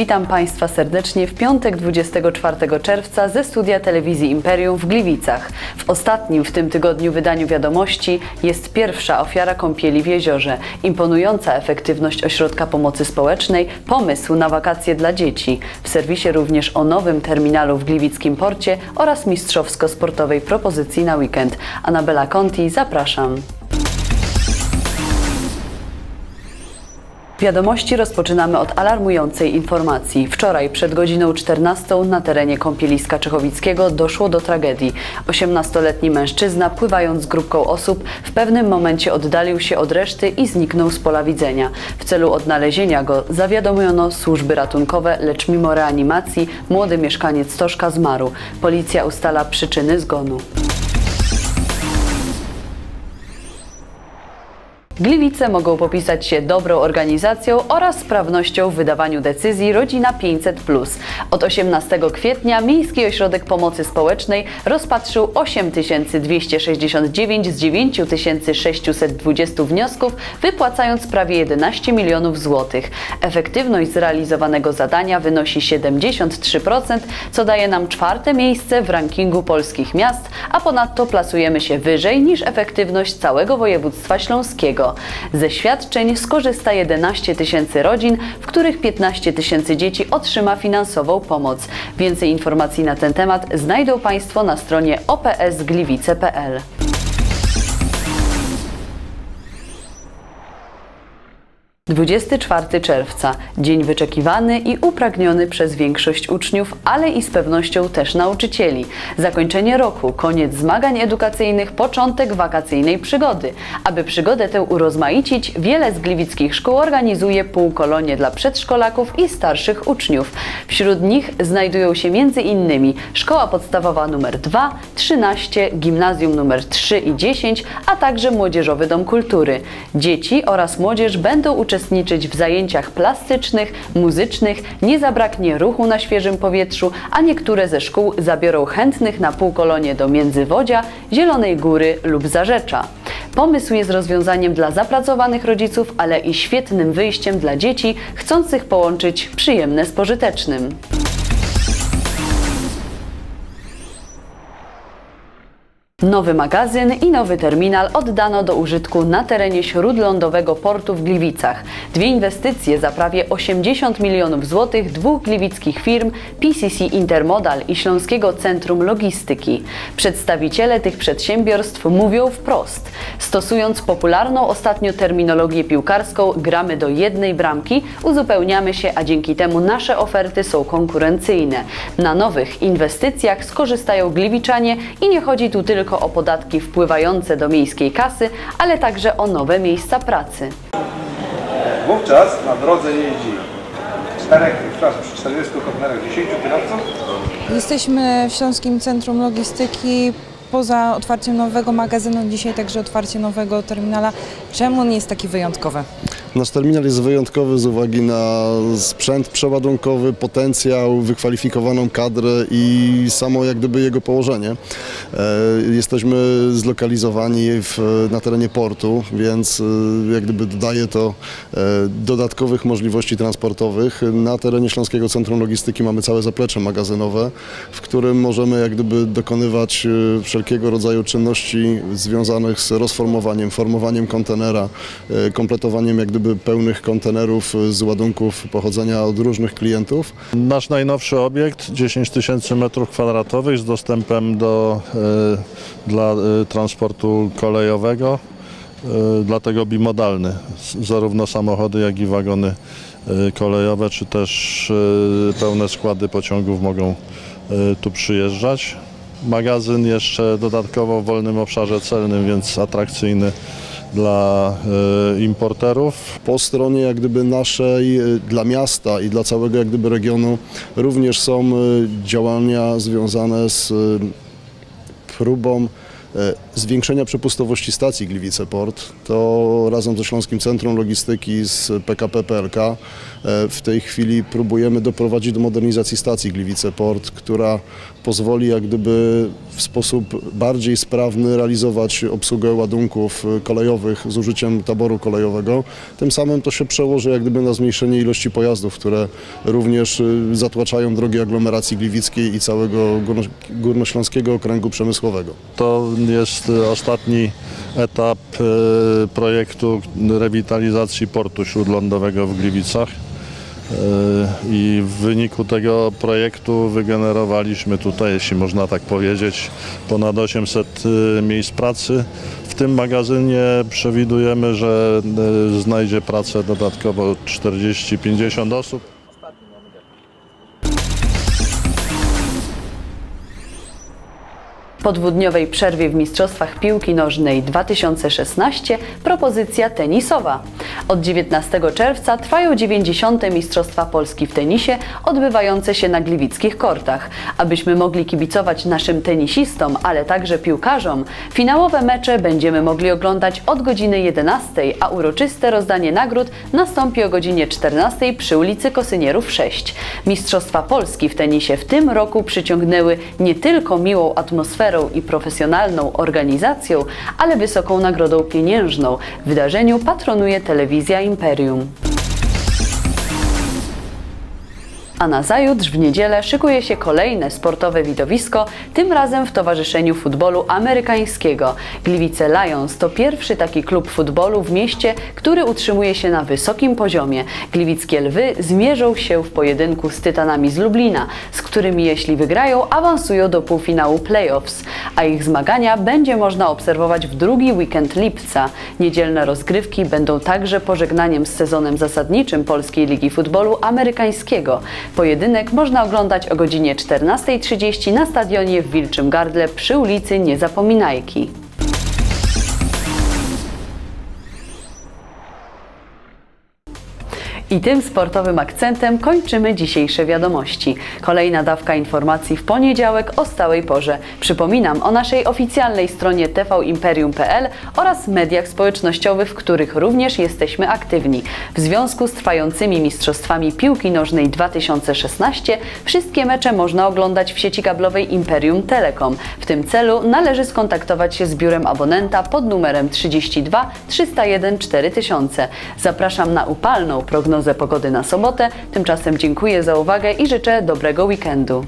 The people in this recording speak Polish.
Witam Państwa serdecznie w piątek 24 czerwca ze studia telewizji Imperium w Gliwicach. W ostatnim w tym tygodniu wydaniu wiadomości jest pierwsza ofiara kąpieli w jeziorze, imponująca efektywność ośrodka pomocy społecznej, pomysł na wakacje dla dzieci. W serwisie również o nowym terminalu w Gliwickim Porcie oraz mistrzowsko-sportowej propozycji na weekend. Anabela Conti, zapraszam. Wiadomości rozpoczynamy od alarmującej informacji. Wczoraj przed godziną 14 na terenie kąpieliska Czechowickiego doszło do tragedii. 18-letni mężczyzna, pływając z grupką osób, w pewnym momencie oddalił się od reszty i zniknął z pola widzenia. W celu odnalezienia go zawiadomiono służby ratunkowe, lecz mimo reanimacji młody mieszkaniec Toszka zmarł. Policja ustala przyczyny zgonu. Gliwice mogą popisać się dobrą organizacją oraz sprawnością w wydawaniu decyzji Rodzina 500. Od 18 kwietnia Miejski Ośrodek Pomocy Społecznej rozpatrzył 8269 z 9620 wniosków, wypłacając prawie 11 milionów złotych. Efektywność zrealizowanego zadania wynosi 73%, co daje nam czwarte miejsce w rankingu polskich miast, a ponadto plasujemy się wyżej niż efektywność całego województwa śląskiego. Ze świadczeń skorzysta 11 tysięcy rodzin, w których 15 tysięcy dzieci otrzyma finansową pomoc. Więcej informacji na ten temat znajdą Państwo na stronie opsgliwice.pl. 24 czerwca, dzień wyczekiwany i upragniony przez większość uczniów, ale i z pewnością też nauczycieli. Zakończenie roku, koniec zmagań edukacyjnych, początek wakacyjnej przygody. Aby przygodę tę urozmaicić, wiele z gliwickich szkół organizuje półkolonie dla przedszkolaków i starszych uczniów. Wśród nich znajdują się m.in. Szkoła Podstawowa nr 2, 13, Gimnazjum nr 3 i 10, a także Młodzieżowy Dom Kultury. Dzieci oraz młodzież będą uczestniczyć uczestniczyć w zajęciach plastycznych, muzycznych, nie zabraknie ruchu na świeżym powietrzu, a niektóre ze szkół zabiorą chętnych na półkolonie do Międzywodzia, Zielonej Góry lub Zarzecza. Pomysł jest rozwiązaniem dla zapracowanych rodziców, ale i świetnym wyjściem dla dzieci chcących połączyć przyjemne z pożytecznym. Nowy magazyn i nowy terminal oddano do użytku na terenie śródlądowego portu w Gliwicach. Dwie inwestycje za prawie 80 milionów złotych dwóch gliwickich firm PCC Intermodal i Śląskiego Centrum Logistyki. Przedstawiciele tych przedsiębiorstw mówią wprost. Stosując popularną ostatnio terminologię piłkarską gramy do jednej bramki, uzupełniamy się, a dzięki temu nasze oferty są konkurencyjne. Na nowych inwestycjach skorzystają gliwiczanie i nie chodzi tu tylko tylko o podatki wpływające do miejskiej kasy, ale także o nowe miejsca pracy. Wówczas na drodze jeździ czterech, przepraszam, przy 40 kontenerach 10 kierowców. Jesteśmy w Śląskim Centrum Logistyki. Poza otwarciem nowego magazynu, dzisiaj także otwarcie nowego terminala. Czemu on jest taki wyjątkowy? Nasz terminal jest wyjątkowy z uwagi na sprzęt przeładunkowy, potencjał, wykwalifikowaną kadrę i samo jak gdyby jego położenie. E, jesteśmy zlokalizowani w, na terenie portu, więc e, jak gdyby dodaje to e, dodatkowych możliwości transportowych. Na terenie Śląskiego Centrum Logistyki mamy całe zaplecze magazynowe, w którym możemy jak gdyby dokonywać wszelkiego rodzaju czynności związanych z rozformowaniem, formowaniem kontenera, kompletowaniem jak gdyby pełnych kontenerów z ładunków pochodzenia od różnych klientów. Nasz najnowszy obiekt 10 tysięcy metrów kwadratowych z dostępem do, e, dla e, transportu kolejowego, dlatego bimodalny. Zarówno samochody, jak i wagony kolejowe, czy też pełne składy pociągów mogą tu przyjeżdżać. Magazyn jeszcze dodatkowo w wolnym obszarze celnym, więc atrakcyjny dla e, importerów. Po stronie jak gdyby naszej e, dla miasta i dla całego jak gdyby regionu również są e, działania związane z próbą zwiększenia przepustowości stacji Gliwice Port, to razem ze Śląskim Centrum Logistyki z PKP PLK e, w tej chwili próbujemy doprowadzić do modernizacji stacji Gliwice Port, która pozwoli jak gdyby w sposób bardziej sprawny realizować obsługę ładunków kolejowych z użyciem taboru kolejowego. Tym samym to się przełoży jak gdyby na zmniejszenie ilości pojazdów, które również e, zatłaczają drogi aglomeracji gliwickiej i całego górno, górnośląskiego okręgu przemysłowego. To jest e, ostatni etap e, projektu rewitalizacji portu śródlądowego w Gliwicach. E, I w wyniku tego projektu wygenerowaliśmy tutaj, jeśli można tak powiedzieć, ponad 800 e, miejsc pracy. W tym magazynie przewidujemy, że znajdzie pracę dodatkowo 40-50 osób. Po dwudniowej przerwie w Mistrzostwach Piłki Nożnej 2016 propozycja tenisowa. Od 19 czerwca trwają 90. Mistrzostwa Polski w tenisie odbywające się na gliwickich kortach. Abyśmy mogli kibicować naszym tenisistom, ale także piłkarzom, finałowe mecze będziemy mogli oglądać od godziny 11, a uroczyste rozdanie nagród nastąpi o godzinie 14 przy ulicy Kosynierów 6. Mistrzostwa Polski w tenisie w tym roku przyciągnęły nie tylko miłą i profesjonalną organizacją, ale wysoką nagrodą pieniężną. Wydarzeniu patronuje telewizja Imperium. A nazajutrz w niedzielę szykuje się kolejne sportowe widowisko, tym razem w towarzyszeniu futbolu amerykańskiego. Gliwice Lions to pierwszy taki klub futbolu w mieście, który utrzymuje się na wysokim poziomie. Gliwickie Lwy zmierzą się w pojedynku z Tytanami z Lublina, z którymi jeśli wygrają, awansują do półfinału playoffs, a ich zmagania będzie można obserwować w drugi weekend lipca. Niedzielne rozgrywki będą także pożegnaniem z sezonem zasadniczym Polskiej Ligi Futbolu Amerykańskiego. Pojedynek można oglądać o godzinie 14.30 na stadionie w Wilczym Gardle przy ulicy Niezapominajki. I tym sportowym akcentem kończymy dzisiejsze wiadomości. Kolejna dawka informacji w poniedziałek o stałej porze. Przypominam o naszej oficjalnej stronie tvimperium.pl oraz mediach społecznościowych, w których również jesteśmy aktywni. W związku z trwającymi Mistrzostwami Piłki Nożnej 2016 wszystkie mecze można oglądać w sieci kablowej Imperium Telekom. W tym celu należy skontaktować się z biurem abonenta pod numerem 32 301 4000. Zapraszam na upalną prognozę pogody na sobotę. Tymczasem dziękuję za uwagę i życzę dobrego weekendu.